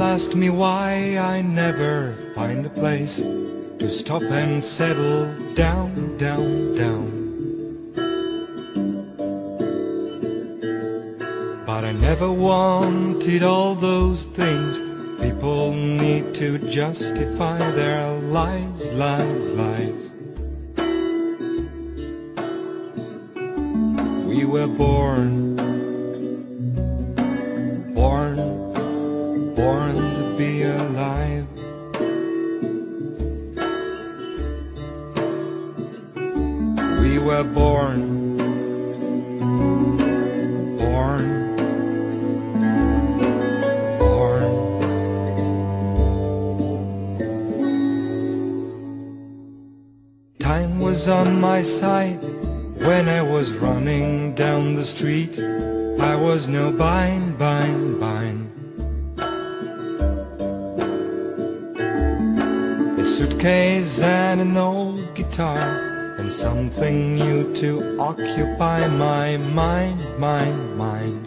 ask me why I never find a place to stop and settle down, down, down. But I never wanted all those things people need to justify their lies, lies, lies. We were born, We were born, born, born. Time was on my side when I was running down the street. I was no bind, bind, bind. A suitcase and an old guitar and something new to occupy my mind, mind, mind.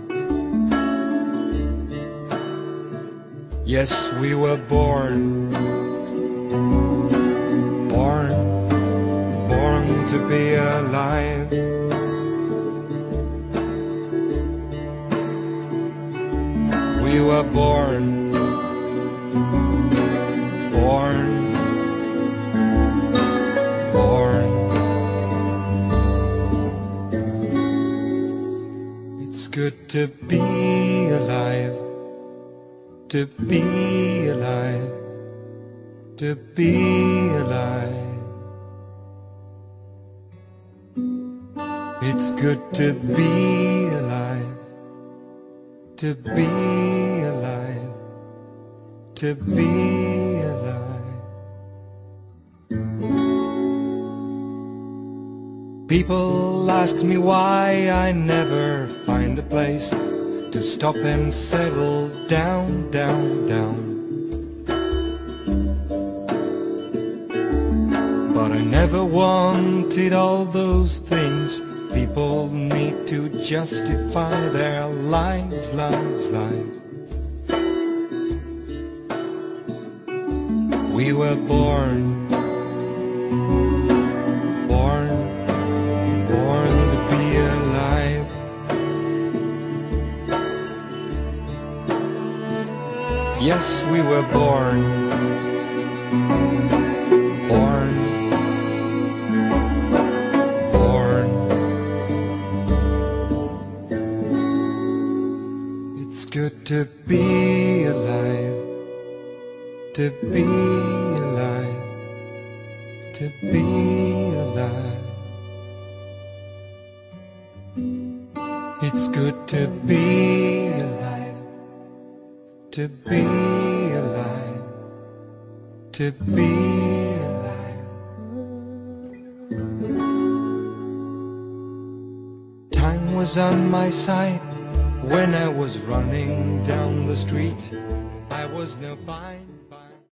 Yes, we were born, born, born to be alive. We were born, good to be alive, to be alive, to be alive. It's good to be alive, to be alive, to be alive. People ask me why I never find a place to stop and settle down, down, down. But I never wanted all those things people need to justify their lives, lives, lives. We were born, Yes, we were born, born, born. It's good to be alive, to be alive, to be alive. It's good to be alive, to be alive, to be alive. Time was on my side when I was running down the street. I was no bind.